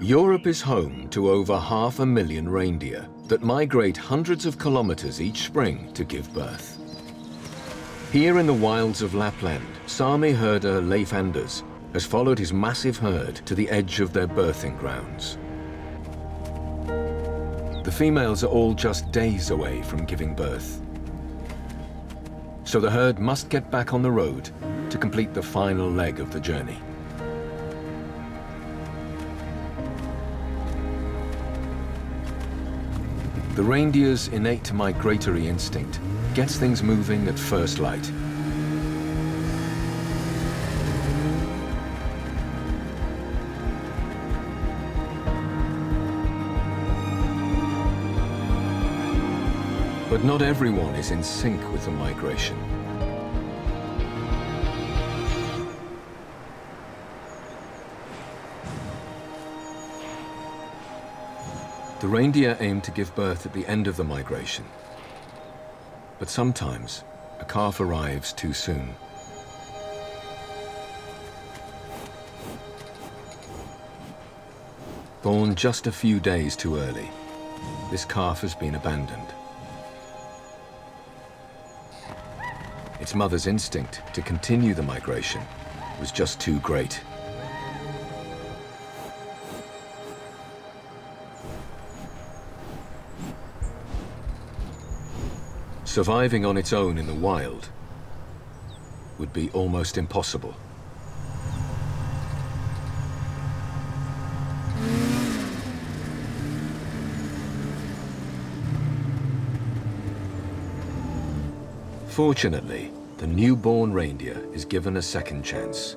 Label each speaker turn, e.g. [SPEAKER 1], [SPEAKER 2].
[SPEAKER 1] Europe is home to over half a million reindeer that migrate hundreds of kilometers each spring to give birth. Here in the wilds of Lapland, Sami herder Leif Anders has followed his massive herd to the edge of their birthing grounds. The females are all just days away from giving birth. So the herd must get back on the road to complete the final leg of the journey. The reindeer's innate migratory instinct gets things moving at first light. But not everyone is in sync with the migration. The reindeer aim to give birth at the end of the migration. But sometimes, a calf arrives too soon. Born just a few days too early, this calf has been abandoned. Its mother's instinct to continue the migration was just too great. Surviving on its own in the wild would be almost impossible. Fortunately, the newborn reindeer is given a second chance.